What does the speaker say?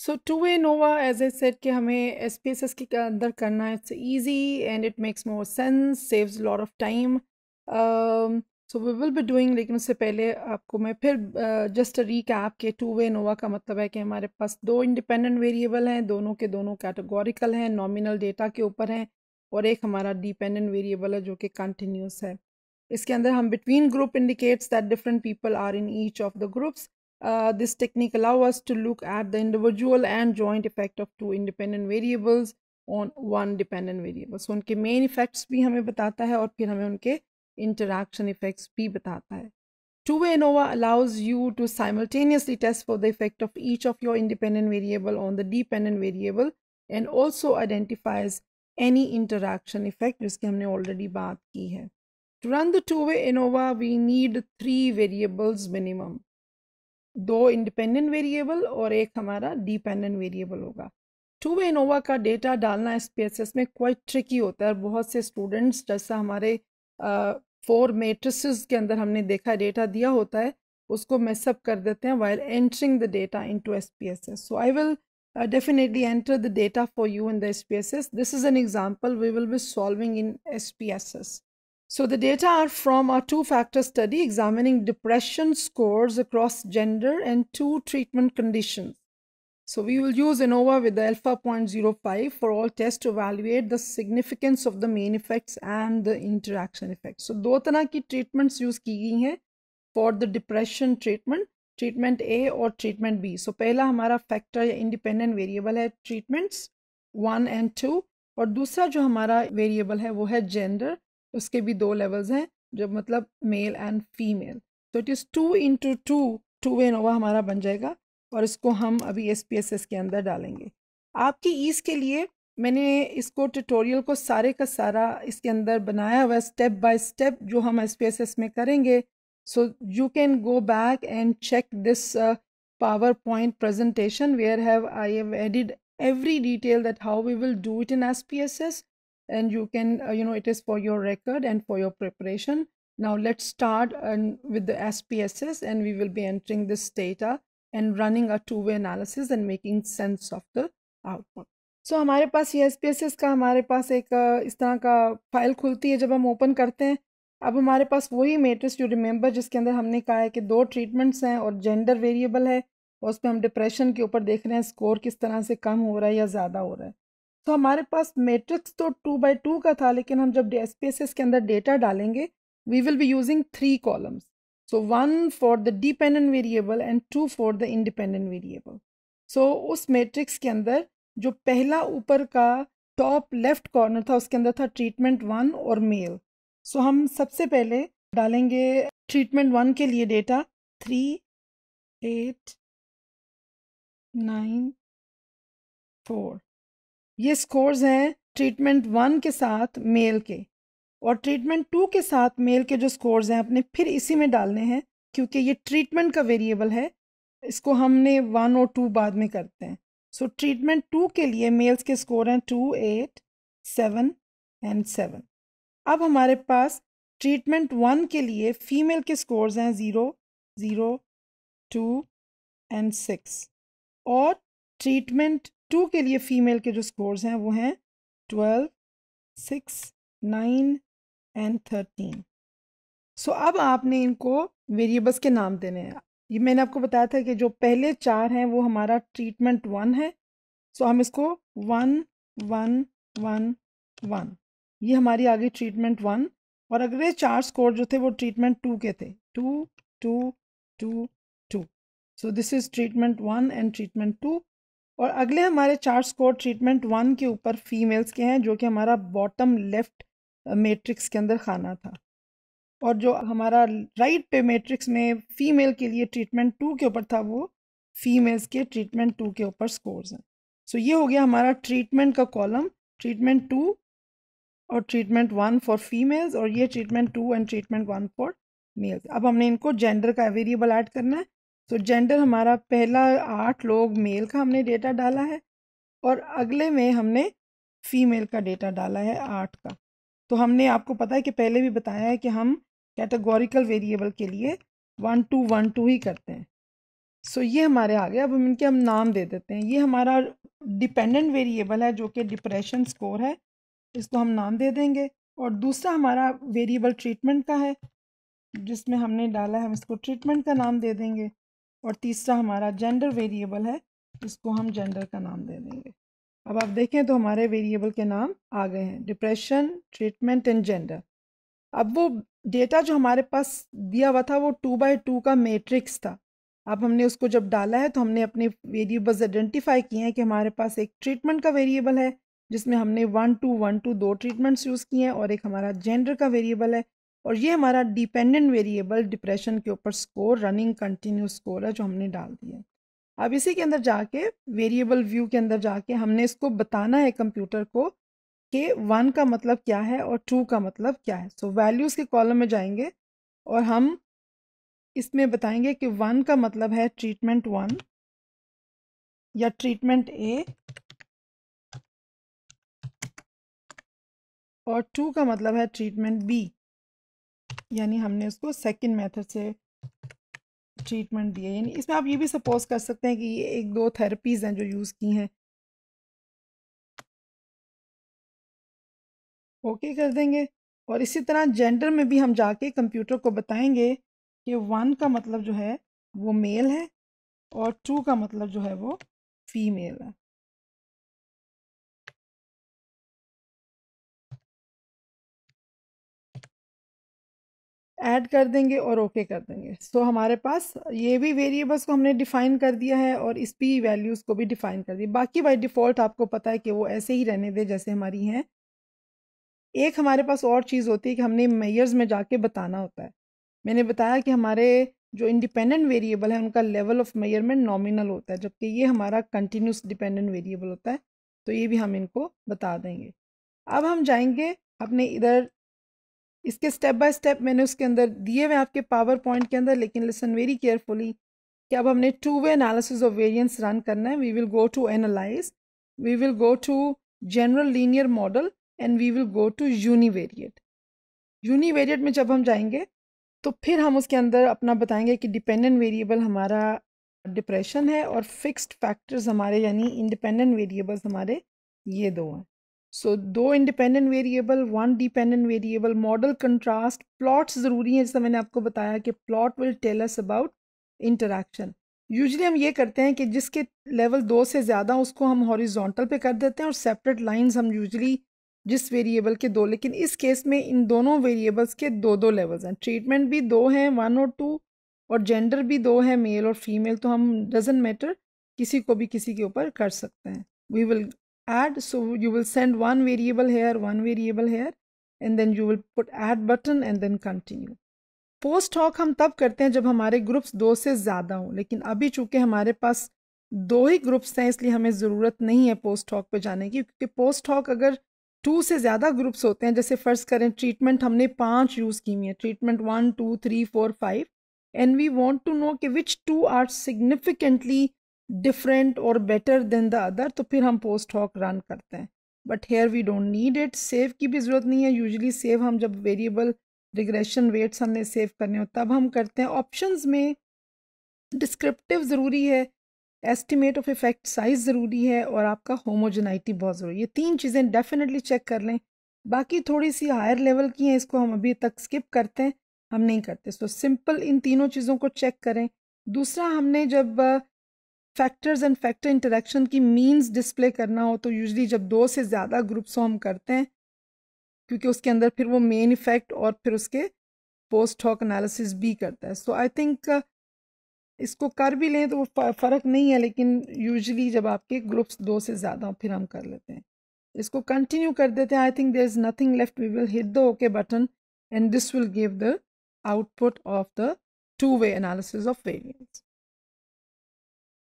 So two way ANOVA as a set कि हमें S P S S के, अंदर करना it's easy and it makes more sense saves lot of time so we will be doing लेकिन उससे पहले आपको मैं फिर जस्ट रीकैप के टू वे नोवा का मतलब है कि हमारे पास दो इंडिपेंडेंट वेरिएबल हैं, दोनों के दोनों कैटेगोरिकल हैं नॉमिनल डेटा के ऊपर हैं और एक हमारा डिपेंडेंट वेरिएबल है जो कि कंटिन्यूस है। इसके अंदर हम between group indicates that different people are in each of the groups Uh, this technique allow us to look at the individual and joint effect of two independent variables on one dependent variable. So उनके main effects भी हमें बताता है और फिर हमें उनके interaction effects भी बताता है. Two-way ANOVA allows you to simultaneously test for the effect of each of your independent variable on the dependent variable and also identifies any interaction effect जिसकी हमने already बात की है. To run the two-way ANOVA, we need three variables minimum. दो independent variable और एक हमारा dependent variable होगा टू वे इनोवा का डेटा डालना एस पी एस एस में क्वाइट ट्रिकी होता है और बहुत से स्टूडेंट्स जैसा हमारे फोर मेट्रिस के अंदर हमने देखा डेटा दिया होता है, उसको मेसअप कर देते हैं while entering the data into S P S S so I will definitely enter the data for you in the SPSS. This is an example we will be solving in SPSS. So the data are from a two-factor study examining depression scores across gender and two treatment conditions. So we will use ANOVA with the alpha 0.05 for all tests to evaluate the significance of the main effects and the interaction effects. So दो तरह की treatments use की गई हैं for the depression treatment, treatment A और treatment B. So पहला हमारा factor या independent variable है treatments one and two और दूसरा जो हमारा variable है वो है gender उसके भी दो लेवल्स हैं, जब मतलब मेल एंड फीमेल तो it is two into two two way ANOVA हमारा बन जाएगा और इसको हम अभी एस पी एस एस के अंदर डालेंगे। आपकी ईज के लिए मैंने इसको ट्यूटोरियल को सारे का सारा इसके अंदर बनाया हुआ स्टेप बाय स्टेप जो हम एस पी एस एस में करेंगे। So you can go back and check this PowerPoint presentation where have I have added every detail that how we will do it in SPSS and you can uh, you know it is for your record and for your preparation now let's start um, with the SPSS and we will be entering this data and running a two-way analysis and making sense of the output. So हमारे पास ये SPSS का हमारे पास एक इस तरह का file खुलती है जब हम ओपन करते हैं अब हमारे पास वही मेट्रिक्स जो रिमेंबर जिसके अंदर हमने कहा है कि दो ट्रीटमेंट्स हैं और जेंडर वेरिएबल है और उस पर हम डिप्रेशन के ऊपर देख रहे हैं स्कोर किस तरह से कम हो रहा है या ज़्यादा हो रहा है तो हमारे पास मैट्रिक्स तो टू बाई टू का था, लेकिन हम जब एस के अंदर डेटा डालेंगे we will be using three columns so one for the dependent variable and two for the independent variable so उस मैट्रिक्स के अंदर जो पहला ऊपर का टॉप लेफ़्ट कॉर्नर था, उसके अंदर था ट्रीटमेंट वन और मेल सो so, हम सबसे पहले डालेंगे ट्रीटमेंट वन के लिए data three eight nine four ये स्कोर्स हैं ट्रीटमेंट वन के साथ मेल के और ट्रीटमेंट टू के साथ मेल के जो स्कोर्स हैं अपने फिर इसी में डालने हैं क्योंकि ये ट्रीटमेंट का वेरिएबल है, इसको हमने वन और टू बाद में करते हैं। सो ट्रीटमेंट टू के लिए मेल्स के स्कोर हैं two eight seven and seven अब हमारे पास ट्रीटमेंट वन के लिए फीमेल के स्कोर्स हैं zero zero two and six और ट्रीटमेंट टू के लिए फ़ीमेल के जो स्कोर्स हैं, वो हैं twelve six nine and thirteen so अब आपने इनको वेरिएबल्स के नाम देने हैं। ये मैंने आपको बताया था कि जो पहले चार हैं, वो हमारा ट्रीटमेंट वन है। सो हम इसको वन वन वन वन ये हमारी आ गई ट्रीटमेंट वन और अगले चार स्कोर जो थे, वो ट्रीटमेंट टू के थे। Two two two two so this is treatment one and treatment two और अगले हमारे चार स्कोर ट्रीटमेंट वन के ऊपर फीमेल्स के हैं, जो कि हमारा बॉटम लेफ़्ट मैट्रिक्स के अंदर खाना था। और जो हमारा राइट पे मैट्रिक्स में फ़ीमेल के लिए ट्रीटमेंट टू के ऊपर था, वो फीमेल्स के ट्रीटमेंट टू के ऊपर स्कोर्स हैं। सो ये हो गया हमारा ट्रीटमेंट का कॉलम ट्रीटमेंट टू और ट्रीटमेंट वन फॉर फीमेल्स और ये treatment two and treatment one for males अब हमने इनको जेंडर का वेरिएबल ऐड करना है। तो जेंडर हमारा पहला आठ लोग मेल का हमने डेटा डाला है और अगले में हमने फीमेल का डेटा डाला है आठ का। तो हमने आपको पता है कि पहले भी बताया है कि हम कैटेगोरिकल वेरिएबल के लिए वन टू वन टू ही करते हैं। सो ये हमारे आ गए, अब हम इनके हम नाम दे देते हैं। ये हमारा डिपेंडेंट वेरिएबल है जो कि डिप्रेशन स्कोर है, इसको हम नाम दे देंगे। और दूसरा हमारा वेरिएबल ट्रीटमेंट का है, जिसमें हमने डाला है, हम इसको ट्रीटमेंट का नाम दे देंगे। और तीसरा हमारा जेंडर वेरिएबल है, इसको हम जेंडर का नाम दे देंगे। अब आप देखें तो हमारे वेरिएबल के नाम आ गए हैं डिप्रेशन ट्रीटमेंट एंड जेंडर अब वो डेटा जो हमारे पास दिया हुआ था, वो टू बाई टू का मैट्रिक्स था। अब हमने उसको जब डाला है तो हमने अपने वेरिएबल्स आइडेंटिफाई किए हैं कि हमारे पास एक ट्रीटमेंट का वेरिएबल है, जिसमें हमने वन टू वन टू दो ट्रीटमेंट्स यूज़ किए हैं और एक हमारा जेंडर का वेरिएबल है और ये हमारा डिपेंडेंट वेरिएबल डिप्रेशन के ऊपर स्कोर रनिंग कंटिन्यू स्कोर है जो हमने डाल दिया अब इसी के अंदर जाके वेरिएबल व्यू के अंदर जाके हमने इसको बताना है कंप्यूटर को कि वन का मतलब क्या है और टू का मतलब क्या है। सो so, वैल्यूज़ के कॉलम में जाएँगे और हम इसमें बताएँगे कि वन का मतलब है ट्रीटमेंट वन या ट्रीटमेंट ए और टू का मतलब है ट्रीटमेंट बी यानी हमने उसको सेकेंड मेथड से ट्रीटमेंट दिया। यानी इसमें आप ये भी सपोज़ कर सकते हैं कि ये एक दो थेरेपीज़ हैं जो यूज़ की हैं। ओके कर देंगे। और इसी तरह जेंडर में भी हम जाके कंप्यूटर को बताएँगे कि वन का मतलब जो है वो मेल है और टू का मतलब जो है वो फीमेल है। ऐड कर देंगे और ओके okay कर देंगे। सो so, हमारे पास ये भी वेरिएबल्स को हमने डिफ़ाइन कर दिया है और इस पी वैल्यूज़ को भी डिफ़ाइन कर दिया। बाकी बाई डिफ़ॉल्ट आपको पता है कि वो ऐसे ही रहने दें जैसे हमारी हैं। एक हमारे पास और चीज़ होती है कि हमने मेयर्स में जाके बताना होता है। मैंने बताया कि हमारे जो इंडिपेंडेंट वेरिएबल है उनका लेवल ऑफ़ मेयरमेंट नॉमिनल होता है जबकि ये हमारा कंटिन्यूस डिपेंडेंट वेरिएबल होता है। तो ये भी हम इनको बता देंगे। अब हम जाएँगे अपने इधर इसके स्टेप बाय स्टेप मैंने उसके अंदर दिए हुए आपके पावर पॉइंट के अंदर, लेकिन लिसन वेरी केयरफुली कि अब हमने two way analysis of variance run करना है। We will go to analyze we will go to general linear model and we will go to univariate univariate में जब हम जाएँगे तो फिर हम उसके अंदर अपना बताएँगे कि डिपेंडेंट वेरिएबल हमारा डिप्रेशन है और फिक्स्ड फैक्टर्स हमारे, यानी इंडिपेंडेंट वेरिएबल्स हमारे, ये दो हैं। सो दो independent variable one dependent variable model contrast plots ज़रूरी हैं, जैसे मैंने आपको बताया कि plot will tell us about interaction usually हम ये करते हैं कि जिसके लेवल दो से ज़्यादा, उसको हम हॉरिजॉन्टल पे कर देते हैं और सेपरेट लाइंस हम यूजली जिस वेरिएबल के दो, लेकिन इस केस में इन दोनों वेरिएबल्स के दो दो लेवल्स हैं। ट्रीटमेंट भी दो हैं वन और टू और जेंडर भी दो है मेल और फीमेल तो हम डजेंट मैटर किसी को भी किसी के ऊपर कर सकते हैं। We will add, so you will send one variable here, one variable here, and then you will put add button and then continue. Post hoc हम तब करते हैं जब हमारे ग्रुप्स दो से ज़्यादा हों, लेकिन अभी चूँकि हमारे पास दो ही ग्रुप्स हैं, इसलिए हमें ज़रूरत नहीं है पोस्ट हॉक पे जाने की, क्योंकि पोस्ट हॉक अगर टू से ज़्यादा ग्रुप्स होते हैं, जैसे फ़र्ज़ करें ट्रीटमेंट हमने पाँच यूज़ की हुई है treatment one two three four five and we want to know कि which two are significantly different और बेटर देन द अदर तो फिर हम पोस्ट हॉक रन करते हैं। But here we don't need it save की भी ज़रूरत नहीं है। यूजली सेव हम जब वेरिएबल रिग्रेशन वेट्स हमने सेव करने हो तब हम करते हैं। ऑप्शंस में डिस्क्रिप्टिव ज़रूरी है एस्टिमेट ऑफ़ इफ़ेक्ट साइज़ ज़रूरी है और आपका होमोजेनाइटी बहुत ज़रूरी है। ये तीन चीज़ें डेफिनेटली चेक कर लें। बाकी थोड़ी सी हायर लेवल की हैं इसको हम अभी तक स्किप करते हैं। हम नहीं करते। सो so, सिंपल इन तीनों चीज़ों को चेक करें। दूसरा हमने जब फैक्टर्स एंड फैक्टर इंटरेक्शन की मीन्स डिस्प्ले करना हो तो यूजली जब दो से ज़्यादा ग्रुप्स हम करते हैं, क्योंकि उसके अंदर फिर वो मेन इफ़ेक्ट और फिर उसके पोस्ट हॉक एनालिसिस भी करता है। सो आई थिंक इसको कर भी लें तो वो फ़र्क नहीं है, लेकिन यूजली जब आपके ग्रुप्स दो से ज़्यादा हो फिर हम कर लेते हैं। इसको कंटिन्यू कर देते हैं। I think there is nothing left we will hit the okay button and this will give the output of the two way analysis of variance